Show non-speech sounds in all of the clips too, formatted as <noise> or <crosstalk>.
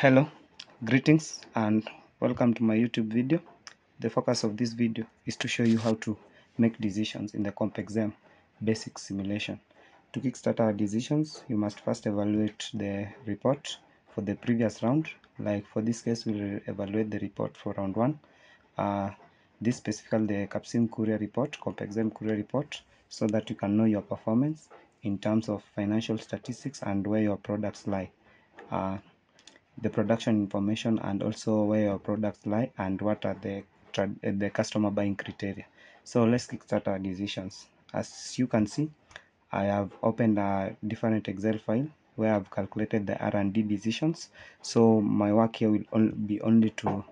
hello greetings and welcome to my youtube video. The focus of this video is to show you how to make decisions in the CompXM basic simulation. To kickstart our decisions you must first evaluate the report for the previous round. Like for this case we'll evaluate the report for round one. Uh, this specifically the capsim courier report CompXM courier report so that you can know your performance in terms of financial statistics and where your products lie. Uh, the production information and also where your products lie and what are the eh, the customer buying criteria. So let's kickstart our decisions. As you can see i have opened a different excel file where i've calculated the r&d decisions. So my work here will be only to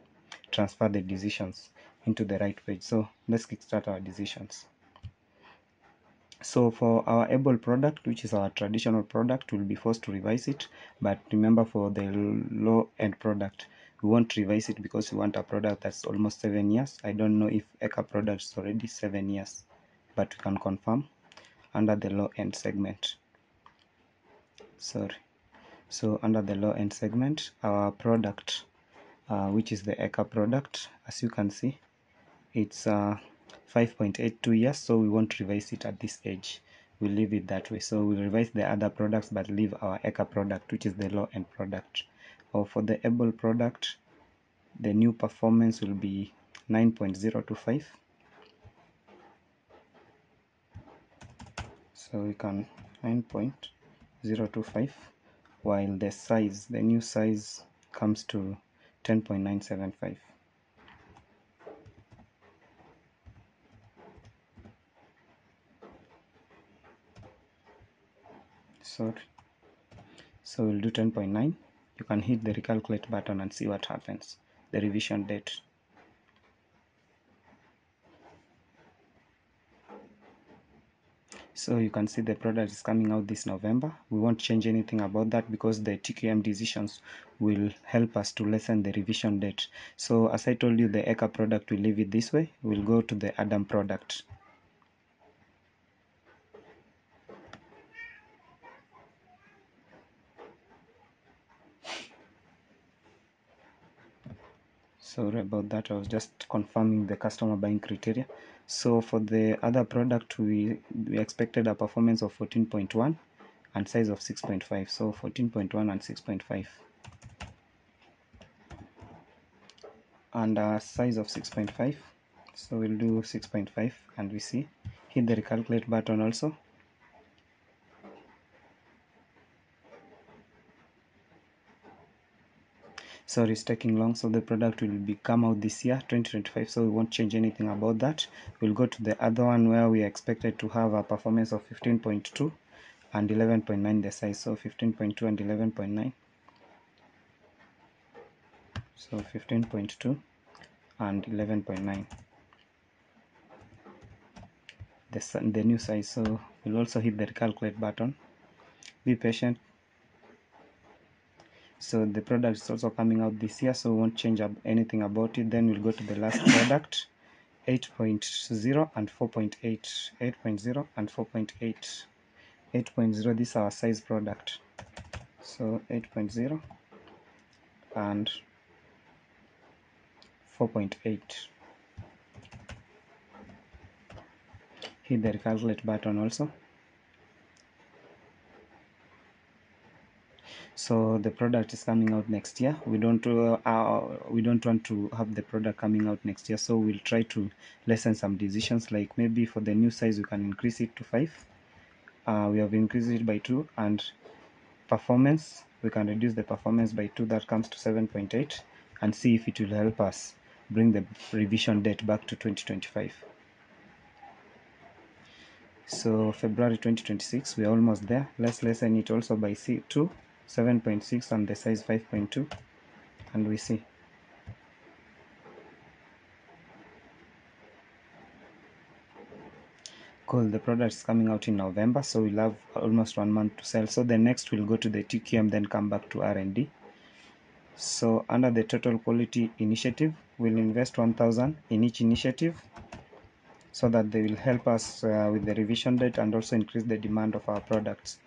transfer the decisions into the right page. So let's kickstart our decisions so for our able product which is our traditional product we'll be forced to revise it. But remember for the low end product we won't revise it because we want a product that's almost seven years. I don't know if Acre product is already seven years but we can confirm under the low end segment. Sorry. So under the low end segment our product uh, which is the Acre product as you can see it's uh 5.82 years so we won't revise it at this stage we'll leave it that way. So we'll revise the other products but leave our Acre product which is the low end product. Or for the able product the new performance will be 9.025 so we can 9.025 while the size the new size comes to 10.975 sorry. So we'll do 10.9 you can hit the recalculate button and see what happens. The revision date. So you can see the product is coming out this November. We won't change anything about that because the TQM decisions will help us to lessen the revision date. So as I told you the Acre product will leave it this way. We'll go to the Adam product sorry about that. I was just confirming the customer buying criteria. So for the other product we we expected a performance of 14.1 and size of 6.5 so 14.1 and 6.5 and a size of 6.5 so we'll do 6.5 and we see. Hit the recalculate button also sorry it's taking long so the product will be come out this year 2025 so we won't change anything about that. We'll go to the other one where we expected to have a performance of 15.2 and 11.9 the size so 15.2 and 11.9 so 15.2 and 11.9 the, the new size so we'll also hit the calculate button. Be patient so the product is also coming out this year so we won't change up anything about it. Then we'll go to the last <coughs> product 8.0 and 4.8 8.0 and 4.8 8.0 this is our size product. So 8.0 and 4.8 hit the calculate button also so the product is coming out next year. We don't uh, uh, we don't want to have the product coming out next year so we'll try to lessen some decisions. Like maybe for the new size we can increase it to 5 uh, we have increased it by 2 and performance we can reduce the performance by 2 that comes to 7.8 and see if it will help us bring the revision date back to 2025 so February 2026 we're almost there. Let's lessen it also by C2 7.6 and the size 5.2 and we see. Cool the product is coming out in November so we'll have almost one month to sell. So the next we'll go to the TQM then come back to R&D so under the total quality initiative we'll invest 1000 in each initiative so that they will help us uh, with the revision date and also increase the demand of our products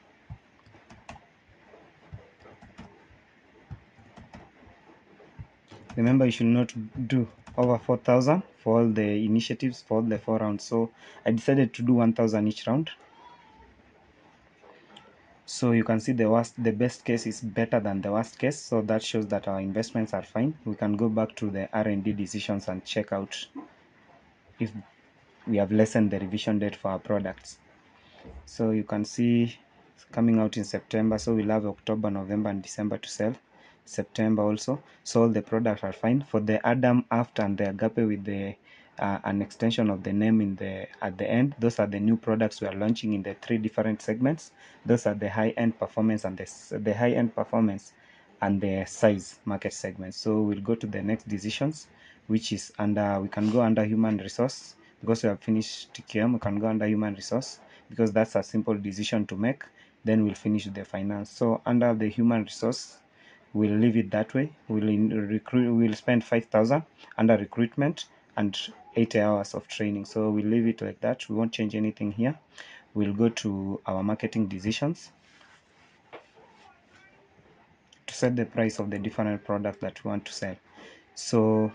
remember you should not do over 4000 for all the initiatives for all the four rounds. So i decided to do 1000 each round. So you can see the worst the best case is better than the worst case. So that shows that our investments are fine. We can go back to the r&d decisions and check out if we have lessened the revision date for our products. So you can see coming out in september. So we'll have october november and december to sell september also. So all the products are fine for the adam aft and the agape with the uh, an extension of the name in the at the end. Those are the new products we are launching in the three different segments. Those are the high end performance and the, the high end performance and the size market segments. So we'll go to the next decisions which is under we can go under human resource. Because we have finished TQM we can go under human resource. Because that's a simple decision to make. Then we'll finish the finance. So under the human resource we'll leave it that way. We'll recruit we'll spend 5000 under recruitment and 80 hours of training. So we'll leave it like that. We won't change anything here. We'll go to our marketing decisions to set the price of the different products that we want to sell. So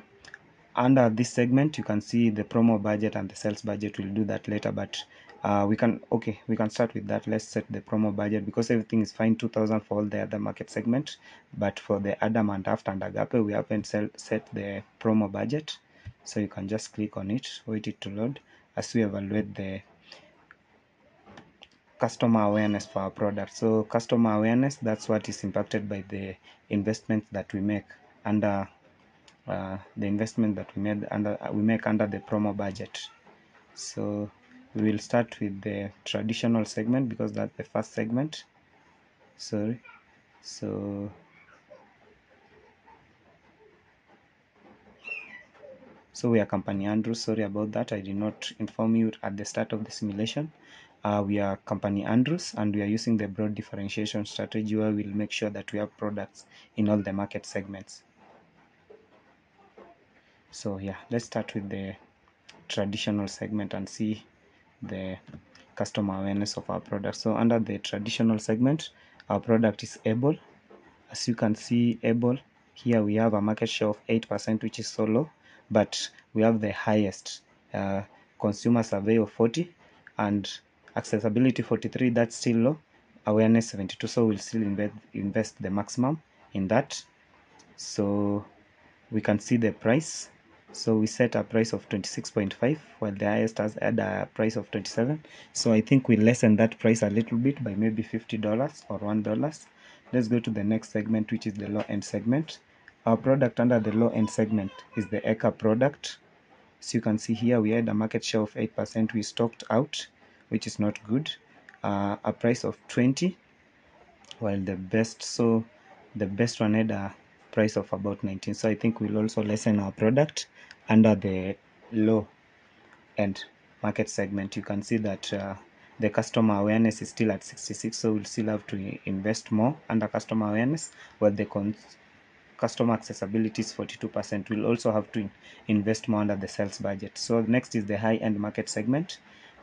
under this segment you can see the promo budget and the sales budget. We'll do that later but uh, we can okay we can start with that. Let's set the promo budget because everything is fine. 2000 for all the other market segment but for the adam and after and agape we haven't sell, set the promo budget. So you can just click on it wait it to load. As we evaluate the customer awareness for our product. So customer awareness that's what is impacted by the investments that we make under uh, the investment that we made under we make under the promo budget. So we will start with the traditional segment because that's the first segment. Sorry. So so we are company andrews sorry about that. I did not inform you at the start of the simulation. Uh, we are company andrews and we are using the broad differentiation strategy where we'll make sure that we have products in all the market segments. So yeah let's start with the traditional segment and see the customer awareness of our product so under the traditional segment our product is able. As you can see able here we have a market share of 8% which is so low but we have the highest uh, consumer survey of 40 and accessibility 43 that's still low. Awareness 72 so we'll still invest invest the maximum in that. So we can see the price so we set a price of 26.5 while the highest has had a price of 27 so i think we lessen that price a little bit by maybe 50 dollars or one dollars. Let's go to the next segment which is the low end segment. Our product under the low end segment is the Acre product. So you can see here we had a market share of 8% we stocked out which is not good. Uh, a price of 20 while the best so the best one had a price of about 19 so i think we'll also lessen our product under the low end market segment. You can see that uh, the customer awareness is still at 66 so we'll still have to invest more under customer awareness. While the customer accessibility is 42% we'll also have to invest more under the sales budget. So next is the high end market segment.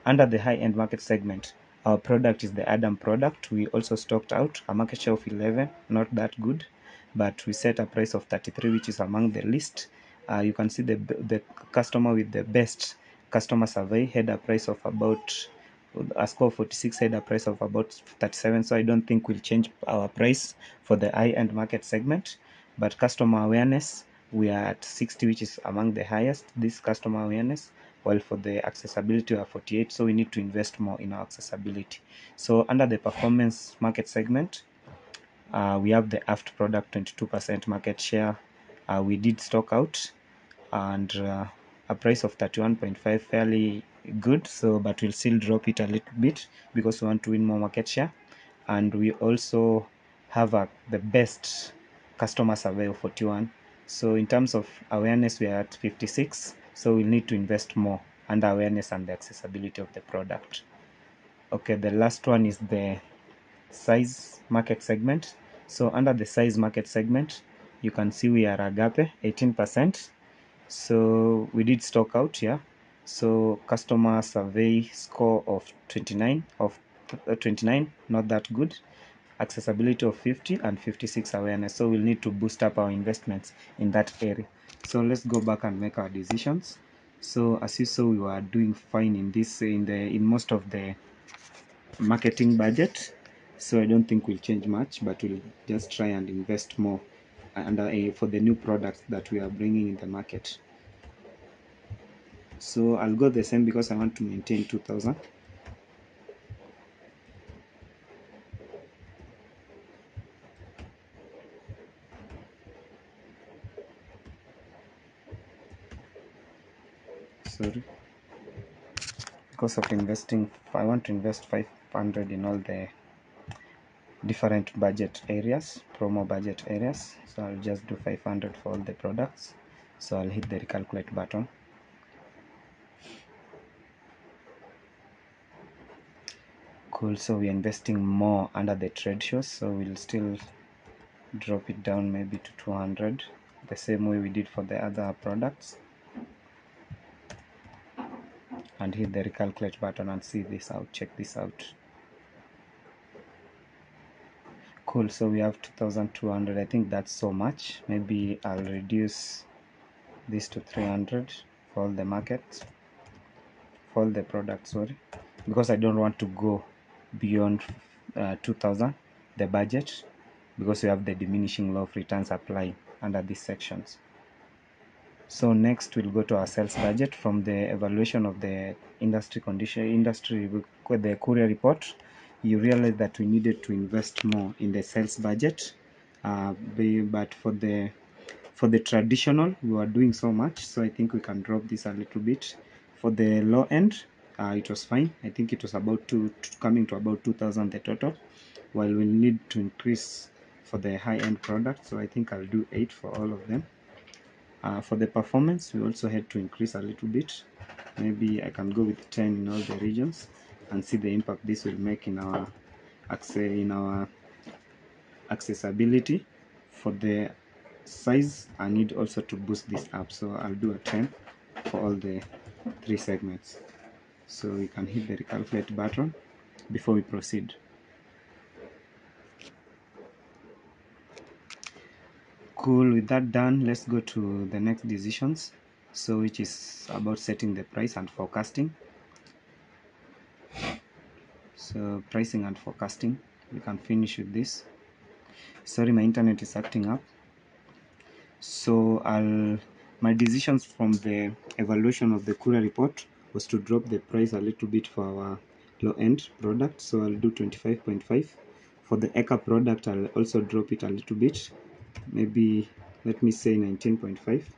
Under the high end market segment our product is the adam product. We also stocked out. A market share of 11 not that good but we set a price of 33 which is among the list uh, you can see the the customer with the best customer survey had a price of about a score 46 had a price of about 37 so i don't think we'll change our price for the high end market segment but customer awareness we are at 60 which is among the highest. This customer awareness while for the accessibility we are 48 so we need to invest more in our accessibility. So under the performance market segment uh, we have the aft product 22% market share. Uh, we did stock out and uh, a price of 31.5 fairly good so but we'll still drop it a little bit because we want to win more market share. And we also have a, the best customer survey of 41 so in terms of awareness we are at 56 so we'll need to invest more under awareness and the accessibility of the product. Okay the last one is the size market segment so under the size market segment you can see we are agape 18% so we did stock out here. So customer survey score of 29 of uh, 29 not that good. Accessibility of 50 and 56 awareness. So we'll need to boost up our investments in that area. So let's go back and make our decisions. So as you saw we were doing fine in this in the in most of the marketing budget so i don't think we'll change much but we'll just try and invest more under uh, eh, a, for the new products that we are bringing in the market. So i'll go the same because i want to maintain 2000 sorry. Because of investing i want to invest 500 in all the different budget areas promo budget areas. So i'll just do 500 for all the products. So i'll hit the recalculate button. Cool. So we're investing more under the trade shows. So we'll still drop it down maybe to 200 the same way we did for the other products. And hit the recalculate button and see this out check this out cool so we have 2200 i think that's so much. Maybe i'll reduce this to 300 for all the markets for all the products sorry. Because i don't want to go beyond uh, 2000 the budget because we have the diminishing law of returns applying under these sections. So next we'll go to our sales budget from the evaluation of the industry condition industry the courier report you realize that we needed to invest more in the sales budget uh, but for the for the traditional we were doing so much so i think we can drop this a little bit. For the low end uh, it was fine. I think it was about two coming to about 2000 the total. While we'll need to increase for the high end product so i think i'll do 8 for all of them. Uh, for the performance we also had to increase a little bit. Maybe i can go with 10 in all the regions and see the impact this will make in our access in our accessibility for the size i need also to boost this up. So i'll do a 10 for all the three segments. So we can hit the recalculate button before we proceed. Cool. With that done let's go to the next decisions. So which is about setting the price and forecasting so uh, pricing and forecasting. We can finish with this. Sorry my internet is acting up. So I'll my decisions from the evaluation of the courier report was to drop the price a little bit for our low end product. So I'll do 25.5 for the Acre product I'll also drop it a little bit. Maybe let me say 19.5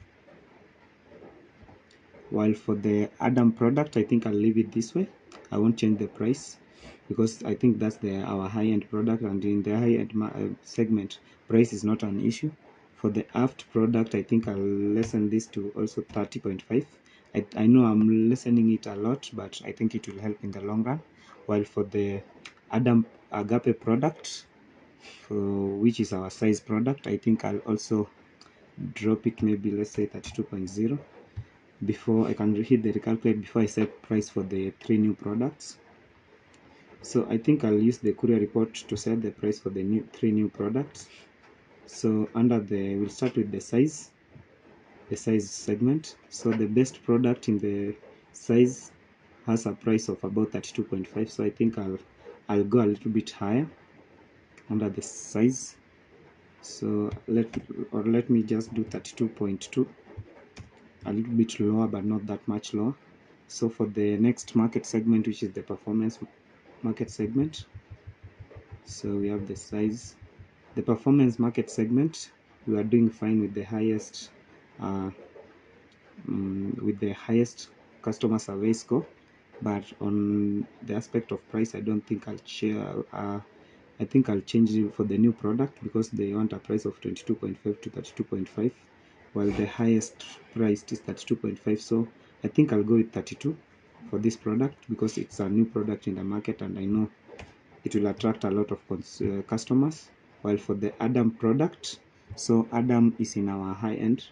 while for the Adam product I think I'll leave it this way. I won't change the price because I think that's the our high-end product and in the high-end uh, segment price is not an issue. For the aft product I think I'll lessen this to also 30.5 I, I know I'm lessening it a lot but I think it will help in the long run. While for the Adam Agape product for which is our size product I think I'll also drop it maybe let's say 32.0 before I can hit the recalculate before I set price for the three new products so I think I'll use the courier report to set the price for the new three new products. So under the we'll start with the size the size segment. So the best product in the size has a price of about 32.5 so I think I'll I'll go a little bit higher under the size. So let or let me just do 32.2 a little bit lower but not that much lower. So for the next market segment which is the performance market segment. So we have the size the performance market segment. We are doing fine with the highest uh, um, with the highest customer survey score. But on the aspect of price i don't think i'll share uh, i think i'll change it for the new product because they want a price of 22.5 to 32.5 while the highest priced is 32.5 so i think i'll go with 32 for this product because it's a new product in the market and I know it will attract a lot of uh, customers while for the Adam product so Adam is in our high-end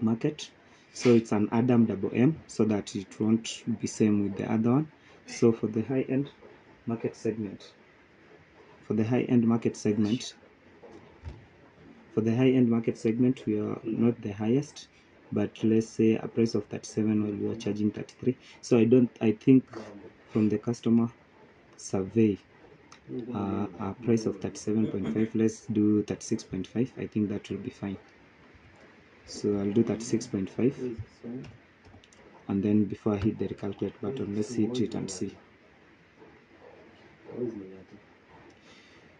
market. So it's an Adam double M so that it won't be same with the other one. So for the high-end market segment for the high-end market segment for the high-end market segment we are not the highest but let's say a price of 37 while we are charging 33 so i don't i think from the customer survey uh, a price of 37.5 let's do 36.5 i think that will be fine. So i'll do 36.5 and then before i hit the recalculate button let's hit it and see.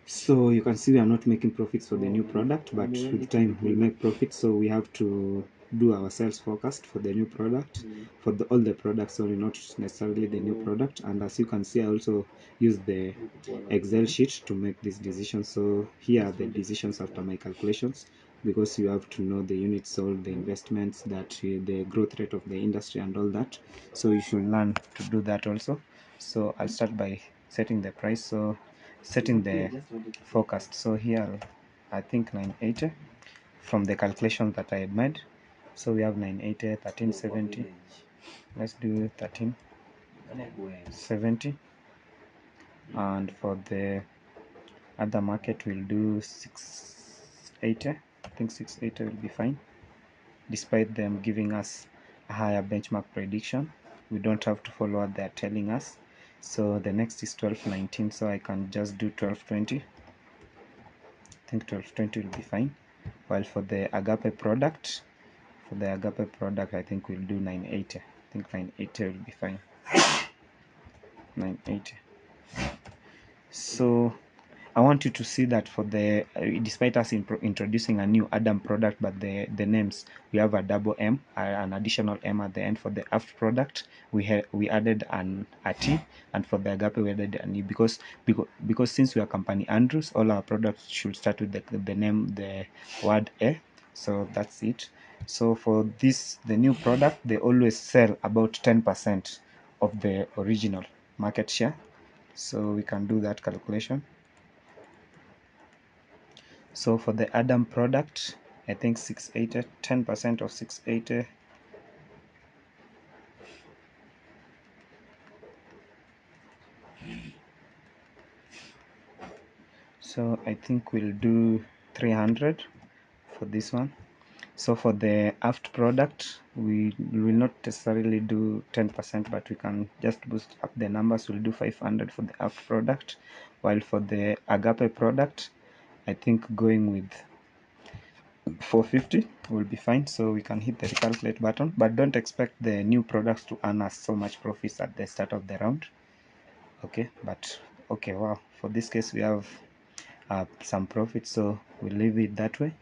So you can see we are not making profits for the new product but with time we'll make profits. So we have to do our sales forecast for the new product for the, all the products only not necessarily the new product. And as you can see i also use the excel sheet to make this decision so here are the decisions after my calculations because you have to know the units sold the investments that uh, the growth rate of the industry and all that. So you should learn to do that also. So i'll start by setting the price. So setting the forecast. So here i think 980 from the calculation that i had made so we have 980 1370 eh, let's do 1370 and for the other market we'll do 680 eh. i think 680 will be fine. Despite them giving us a higher benchmark prediction we don't have to follow what they're telling us. So the next is 1219 so i can just do 1220 i think 1220 will be fine. While for the agape product for the agape product i think we'll do 980 i think 980 will be fine 980 so I want you to see that for the uh, despite us introducing a new Adam product, but the the names we have a double M, an additional M at the end for the aft product. We had we added an a T, and for the Agape we added an E because because because since we are company Andrews, all our products should start with the the name the word A. So that's it. So for this the new product, they always sell about 10% of the original market share. So we can do that calculation so for the adam product i think 680 10 percent of 680 so i think we'll do 300 for this one. So for the aft product we will not necessarily do 10% but we can just boost up the numbers. We'll do 500 for the aft product while for the agape product I think going with 450 will be fine. So we can hit the recalculate button but don't expect the new products to earn us so much profits at the start of the round. Okay but okay wow for this case we have uh, some profit so we'll leave it that way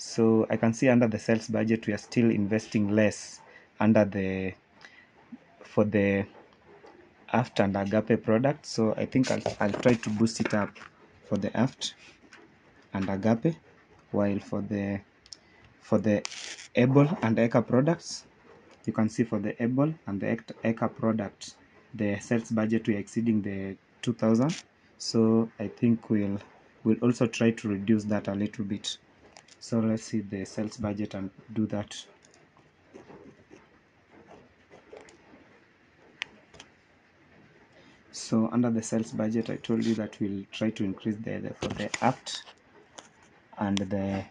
so I can see under the sales budget we are still investing less under the for the aft and agape product. So I think I'll, I'll try to boost it up for the aft and agape while for the for the able and Acre products you can see for the able and the Acre product the sales budget we are exceeding the 2000 so i think we'll we'll also try to reduce that a little bit so let's see the sales budget and do that. So under the sales budget i told you that we'll try to increase the, the for the aft and the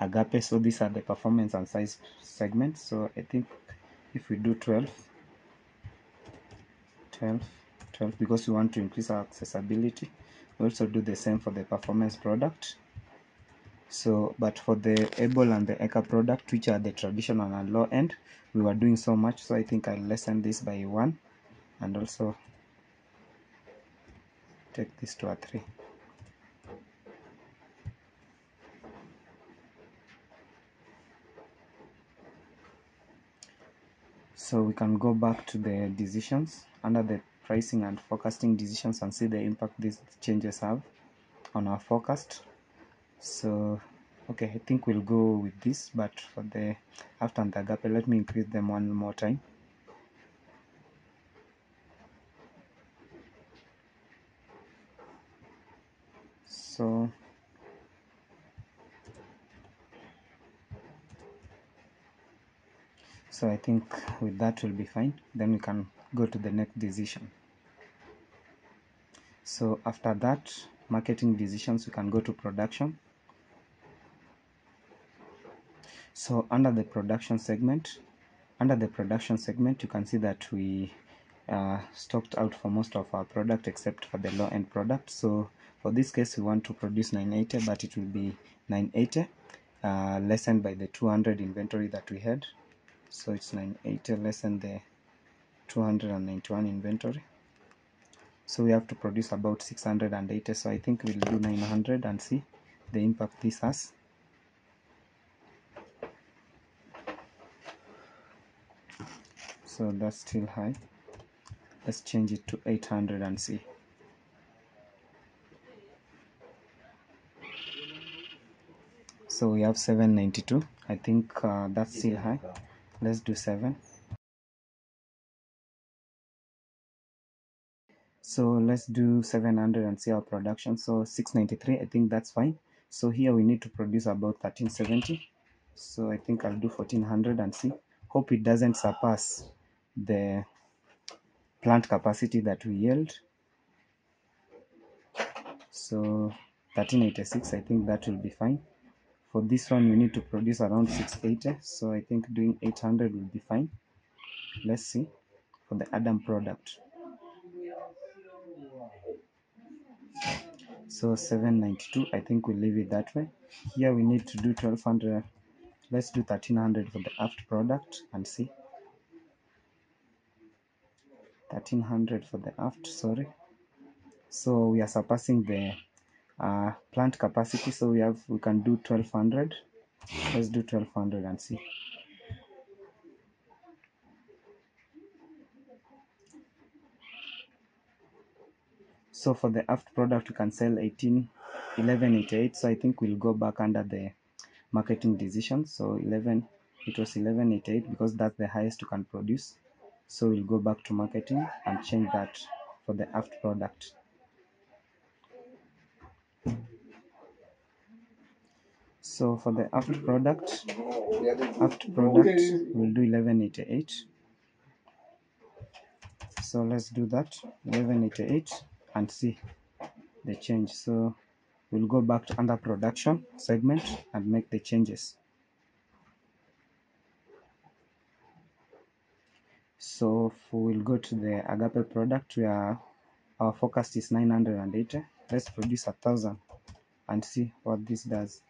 agape. So these are the performance and size segments. So i think if we do 12 12 12 because we want to increase our accessibility we also do the same for the performance product so but for the able and the Acre product which are the traditional and low end we were doing so much. So i think i'll lessen this by one. And also take this to a three. So we can go back to the decisions. Under the pricing and forecasting decisions and see the impact these changes have on our forecast so okay i think we'll go with this but for the after and the agape let me increase them one more time. So so I think with that will be fine. Then we can go to the next decision. So after that marketing decisions we can go to production so under the production segment under the production segment you can see that we uh, stocked out for most of our product except for the low end product. So for this case we want to produce 980 but it will be 980 uh, lessened by the 200 inventory that we had. So it's 980 less than the 291 inventory. So we have to produce about 680 so I think we'll do 900 and see the impact this has so that's still high. Let's change it to 800 and see. So we have 792 I think uh, that's still high. Let's do 7 so let's do 700 and see our production. So 693 I think that's fine. So here we need to produce about 1370 so I think I'll do 1400 and see. Hope it doesn't surpass the plant capacity that we yield. So 1386 I think that will be fine. For this one we need to produce around 680 so I think doing 800 will be fine. Let's see for the Adam product. So 792 I think we'll leave it that way. Here we need to do 1200 let's do 1300 for the aft product and see 1300 for the aft sorry. So we are surpassing the uh, plant capacity so we have we can do 1200 let's do 1200 and see. So for the aft product we can sell 18 1188 so i think we'll go back under the marketing decision. So 11 it was 1188 because that's the highest you can produce so we'll go back to marketing and change that for the aft product. So for the aft product aft product we'll do 1188 so let's do that 1188 and see the change. So we'll go back to under production segment and make the changes so we'll go to the agape product where our forecast is 980 let's produce a thousand and see what this does.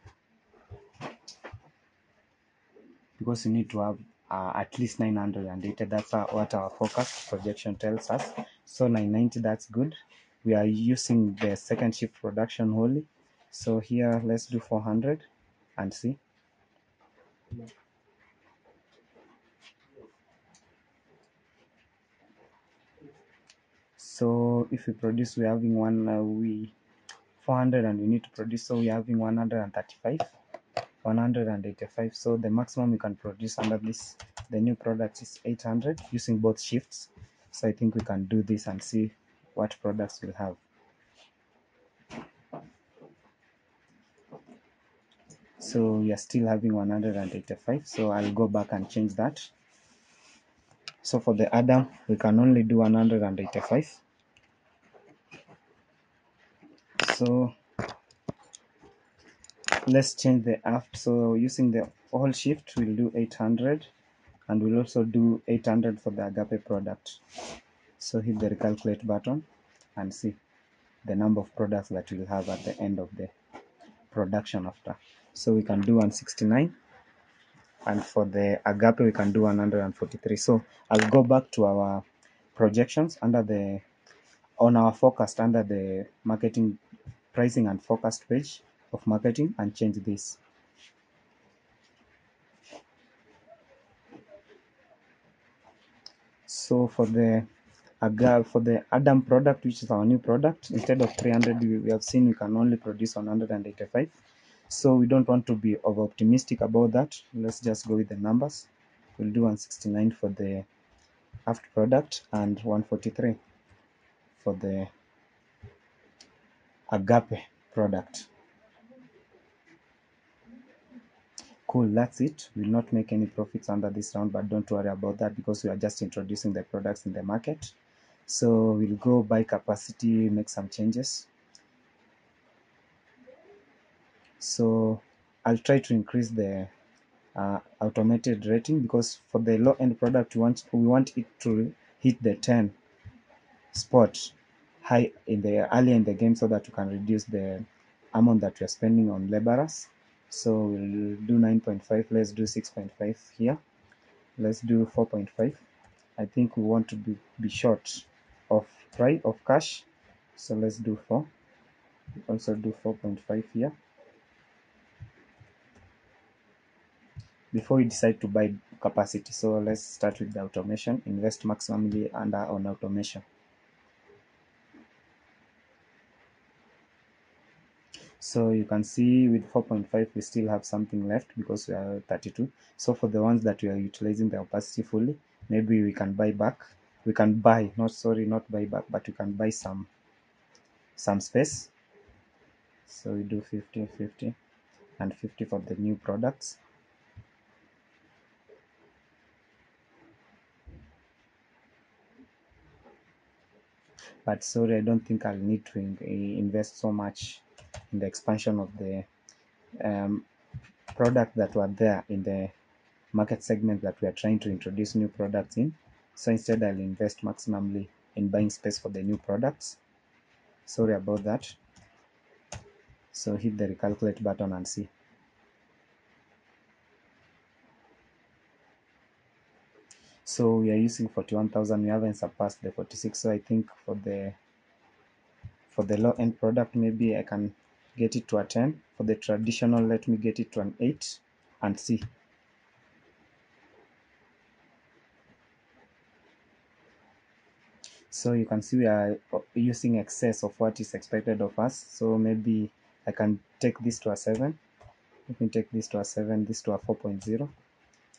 Because you need to have uh, at least 980 that's what our forecast projection tells us. So 990 that's good. We are using the second shift production only. So here let's do 400 and see so if we produce we're having one uh, we 400 and we need to produce so we're having 135 185 so the maximum we can produce under this the new product is 800 using both shifts. So i think we can do this and see what products we'll have. So we are still having 185 so i'll go back and change that. So for the adam we can only do 185 so let's change the aft so using the all shift we'll do 800 and we'll also do 800 for the agape product. So hit the recalculate button and see the number of products that we'll have at the end of the production after. So we can do 169 and for the agape we can do 143 so i'll go back to our projections under the on our forecast under the marketing pricing and forecast page of marketing and change this. So for the aga for the adam product which is our new product instead of 300 we, we have seen we can only produce 185 so we don't want to be over optimistic about that. Let's just go with the numbers. We'll do 169 for the aft product and 143 for the agape product. Cool that's it. We'll not make any profits under this round but don't worry about that because we are just introducing the products in the market. So we'll go by capacity make some changes. So I'll try to increase the uh, automated rating because for the low end product we want we want it to hit the 10 spot high in the early in the game so that we can reduce the amount that are spending on laborers. So we'll do 9.5 let's do 6.5 here. Let's do 4.5 I think we want to be, be short of price of cash. So let's do 4 also do 4.5 here. Before we decide to buy capacity so let's start with the automation. Invest maximally under on automation so you can see with 4.5 we still have something left because we are 32 so for the ones that we are utilizing the opacity fully. Maybe we can buy back. We can buy not sorry not buy back but we can buy some some space. So we do 50 50 and 50 for the new products. But sorry i don't think i'll need to in invest so much in the expansion of the um, product that were there in the market segment that we are trying to introduce new products in. So instead i'll invest maximally in buying space for the new products. Sorry about that. So hit the recalculate button and see. So we are using 41,000 we haven't surpassed the 46 so I think for the for the low end product maybe I can get it to a 10 for the traditional let me get it to an 8 and see so you can see we are uh, using excess of what is expected of us. So maybe I can take this to a 7 let me take this to a 7 this to a 4.0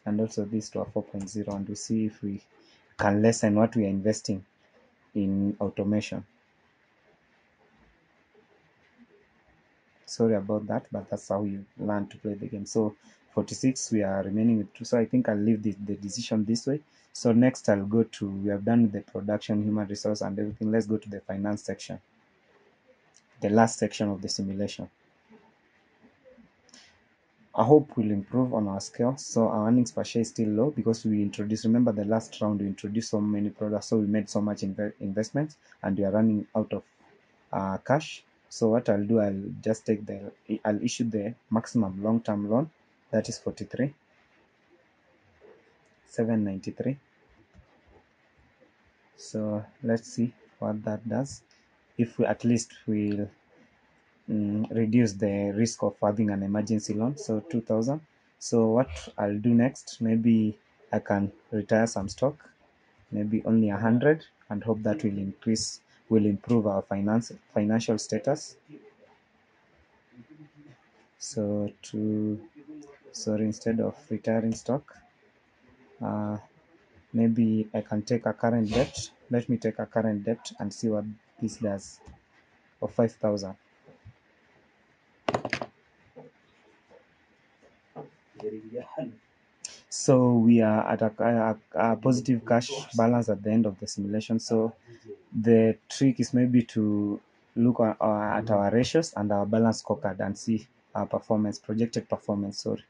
and also this to a 4.0 and we see if we can lessen what we are investing in automation sorry about that but that's how you learn to play the game. So 46 we are remaining with two. So i think i'll leave the, the decision this way. So next i'll go to we have done the production human resource and everything. Let's go to the finance section. The last section of the simulation. I hope we'll improve on our scale. So our earnings per share is still low because we introduced, remember the last round we introduced so many products, so we made so much inv investment and we are running out of uh, cash. So what I'll do, I'll just take the, I'll issue the maximum long-term loan, that is 43, 793. So let's see what that does. If we at least will um, reduce the risk of having an emergency loan so 2000 so what i'll do next maybe i can retire some stock maybe only a hundred and hope that will increase will improve our finance financial status. So to sorry instead of retiring stock uh, maybe i can take a current debt. Let me take a current debt and see what this does. Of 5000 so we are at a, a, a, positive cash balance at the end of the simulation. So the trick is maybe to look at, uh, at our ratios and our balance scorecard and see our performance projected performance sorry.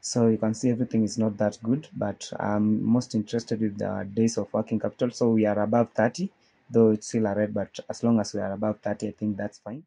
So you can see everything is not that good but i'm most interested with the days of working capital. So we are above 30 though it's still a red but as long as we are above 30 i think that's fine